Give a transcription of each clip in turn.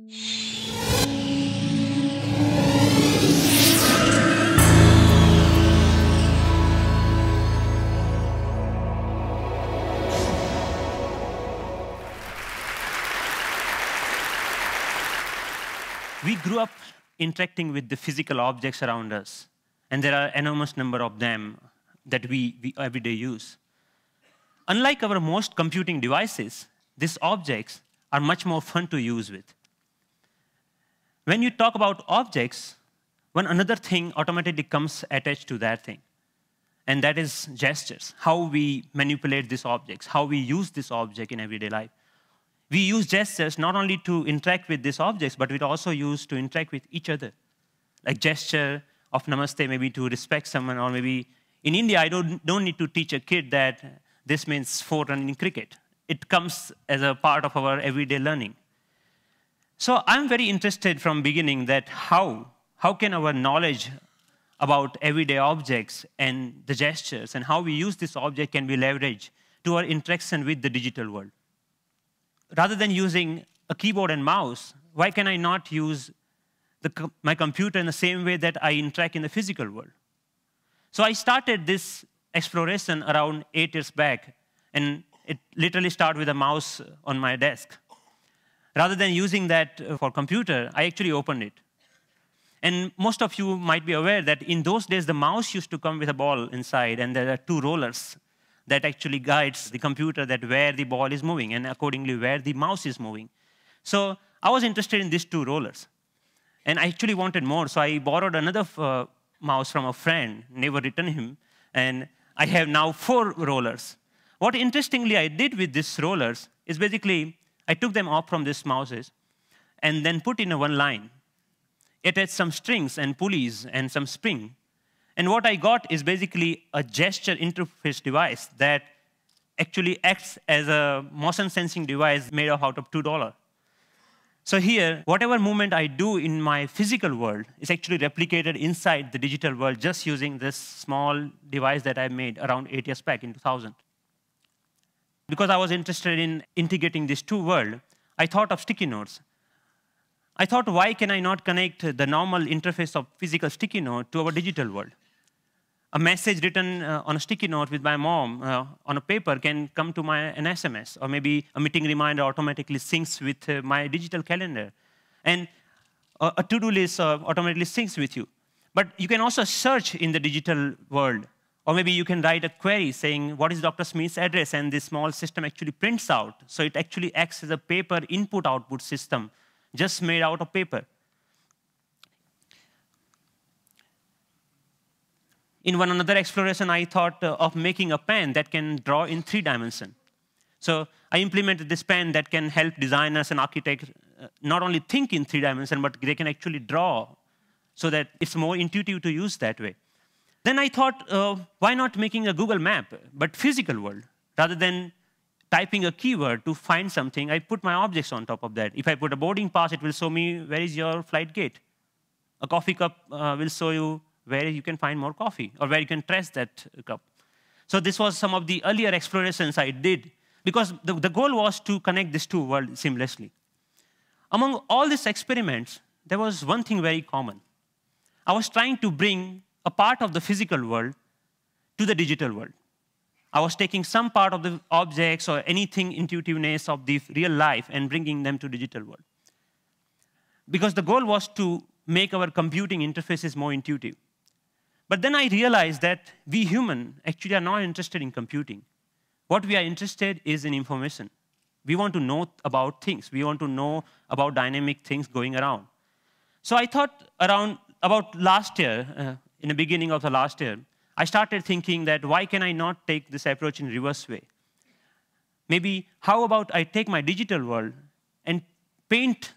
We grew up interacting with the physical objects around us, and there are enormous number of them that we, we every day use. Unlike our most computing devices, these objects are much more fun to use with. When you talk about objects, one another thing automatically comes attached to that thing, and that is gestures, how we manipulate these objects, how we use this object in everyday life we use gestures not only to interact with these objects, but we also use to interact with each other. Like gesture of namaste, maybe to respect someone, or maybe in India, I don't, don't need to teach a kid that this means four run in cricket. It comes as a part of our everyday learning. So I'm very interested from beginning that how, how can our knowledge about everyday objects and the gestures and how we use this object can be leveraged to our interaction with the digital world rather than using a keyboard and mouse, why can I not use the, my computer in the same way that I interact in the physical world? So I started this exploration around eight years back, and it literally started with a mouse on my desk. Rather than using that for computer, I actually opened it. And most of you might be aware that in those days, the mouse used to come with a ball inside, and there are two rollers that actually guides the computer that where the ball is moving and accordingly where the mouse is moving. So I was interested in these two rollers. And I actually wanted more, so I borrowed another uh, mouse from a friend, never returned him, and I have now four rollers. What interestingly I did with these rollers is basically I took them off from these mouses and then put in a one line. It had some strings and pulleys and some spring and what I got is basically a gesture interface device that actually acts as a motion sensing device made out of $2. So here, whatever movement I do in my physical world is actually replicated inside the digital world just using this small device that I made around eight years back in 2000. Because I was interested in integrating these two worlds, I thought of sticky notes. I thought, why can I not connect the normal interface of physical sticky note to our digital world? a message written uh, on a sticky note with my mom uh, on a paper can come to my an SMS, or maybe a meeting reminder automatically syncs with uh, my digital calendar, and a, to-do list uh, automatically syncs with you. But you can also search in the digital world, or maybe you can write a query saying what is Dr. Smith's address, and this small system actually prints out. So it actually acts as a paper input-output system, just made out of paper. in one another exploration, I thought uh, of making a pen that can draw in three dimensions. So I implemented this pen that can help designers and architects uh, not only think in three dimensions, but they can actually draw so that it's more intuitive to use that way. Then I thought, uh, why not making a Google map, but physical world? Rather than typing a keyword to find something, I put my objects on top of that. If I put a boarding pass, it will show me where is your flight gate. A coffee cup uh, will show you where you can find more coffee or where you can trace that cup. So this was some of the earlier explorations I did because the, the goal was to connect these two worlds seamlessly. Among all these experiments, there was one thing very common. I was trying to bring a part of the physical world to the digital world. I was taking some part of the objects or anything intuitiveness of the real life and bringing them to digital world. Because the goal was to make our computing interfaces more intuitive. But then I realized that we human actually are not interested in computing. What we are interested is in information. We want to know about things. We want to know about dynamic things going around. So I thought around about last year, uh, in the beginning of the last year, I started thinking that why can I not take this approach in reverse way? Maybe how about I take my digital world and paint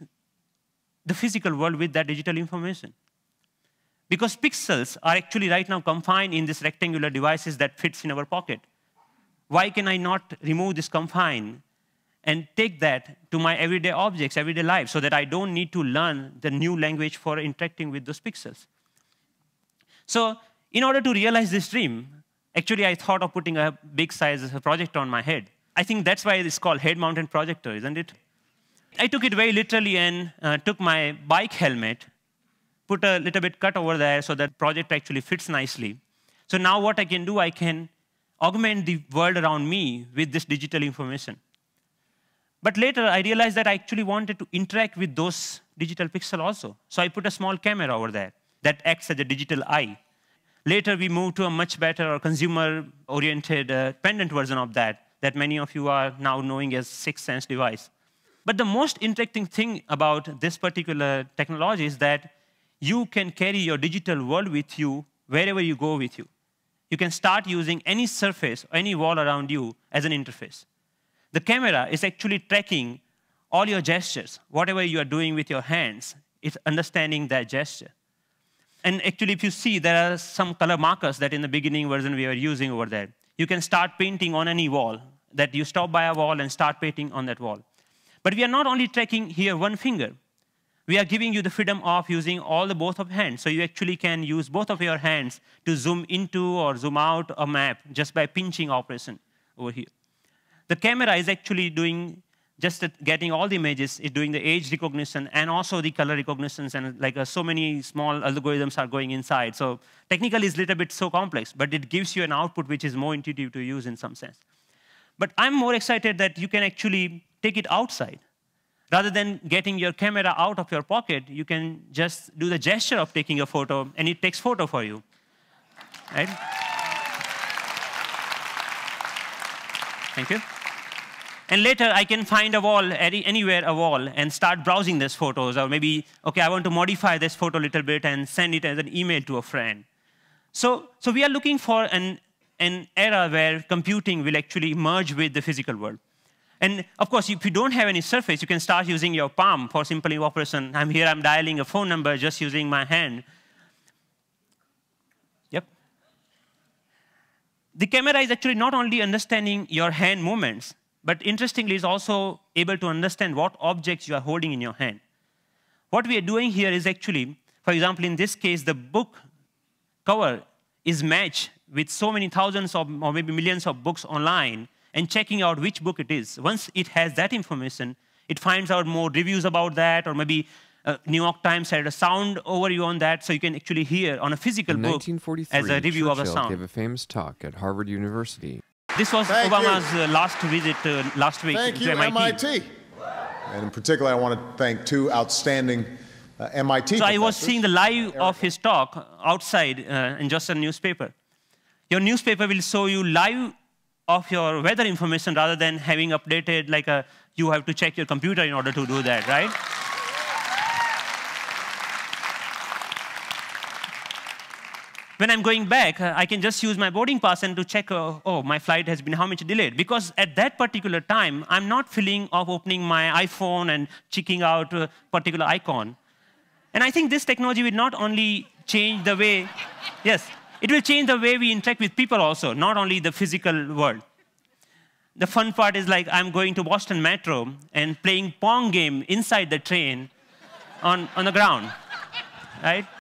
the physical world with that digital information? Because pixels are actually right now confined in these rectangular devices that fits in our pocket. Why can I not remove this confine and take that to my everyday objects, everyday life, so that I don't need to learn the new language for interacting with those pixels? So in order to realize this dream, actually I thought of putting a big size projector on my head. I think that's why it's called head-mounted projector, isn't it? I took it very literally and uh, took my bike helmet, put a little bit cut over there so that projector actually fits nicely. So now what I can do, I can augment the world around me with this digital information. But later, I realized that I actually wanted to interact with those digital pixels also. So I put a small camera over there that acts as a digital eye. Later, we moved to a much better or consumer-oriented uh, pendant version of that, that many of you are now knowing as SixthSense device. But the most interesting thing about this particular technology is that you can carry your digital world with you wherever you go with you. You can start using any surface any wall around you as an interface. The camera is actually tracking all your gestures. Whatever you are doing with your hands, it's understanding that gesture. And actually, if you see, there are some color markers that in the beginning version we were using over there. You can start painting on any wall, that you stop by a wall and start painting on that wall. But we are not only tracking here one finger. We are giving you the freedom of using all the both of hands. So you actually can use both of your hands to zoom into or zoom out a map just by pinching operation over here. The camera is actually doing just getting all the images, it's doing the edge recognition and also the color recognitions, and like uh, so many small algorithms are going inside. So technically, it's a little bit so complex, but it gives you an output which is more intuitive to use in some sense. But I'm more excited that you can actually take it outside. Rather than getting your camera out of your pocket, you can just do the gesture of taking a photo, and it takes photo for you. Right? Thank you. And later, I can find a wall, anywhere a wall, and start browsing these photos. Or maybe, OK, I want to modify this photo a little bit and send it as an email to a friend. So, so we are looking for an, an era where computing will actually merge with the physical world. And of course, if you don't have any surface, you can start using your palm for simple operation. I'm here, I'm dialing a phone number just using my hand. Yep. The camera is actually not only understanding your hand movements, but interestingly, it's also able to understand what objects you are holding in your hand. What we are doing here is actually, for example, in this case, the book cover is matched with so many thousands of, or maybe millions of books online and checking out which book it is. Once it has that information, it finds out more reviews about that, or maybe uh, New York Times had a sound overview on that, so you can actually hear on a physical book as a review Churchill of a sound. gave a famous talk at Harvard University. This was Thank Obama's uh, last visit uh, last week Thank to you, MIT. MIT. And in particular, I want to thank two outstanding uh, MIT So I was seeing the live of his talk outside uh, in just a newspaper. Your newspaper will show you live of your weather information rather than having updated like a, you have to check your computer in order to do that, right? When I'm going back, uh, I can just use my boarding pass and to check, uh, oh, my flight has been how much delayed. Because at that particular time, I'm not feeling of opening my iPhone and checking out a particular icon. And I think this technology will not only change the way, yes, it will change the way we interact with people also, not only the physical world. The fun part is like I'm going to Boston Metro and playing Pong game inside the train on, on the ground, right?